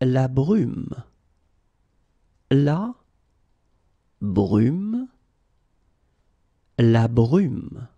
la brume, la brume, la brume.